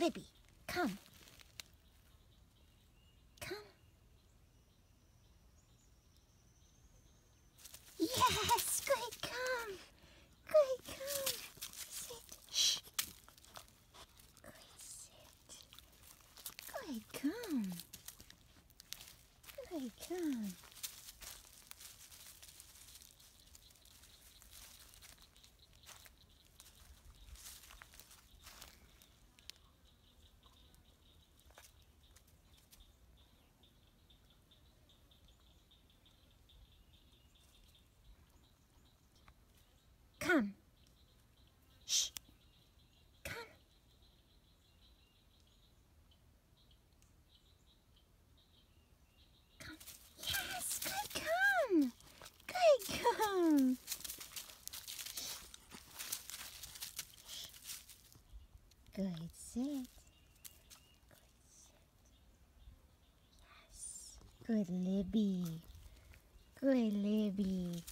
Libby, come. Come. Yes, great, come. Great, come. Sit. Shh. Great, sit. Great, come. Great, come. Come. Shh. Come. Come. Yes, good come. Good come. Good sit. Good sit. Yes. Good Libby. Good Libby.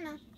menos.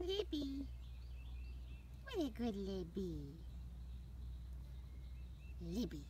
Libby. What a good Libby. Libby.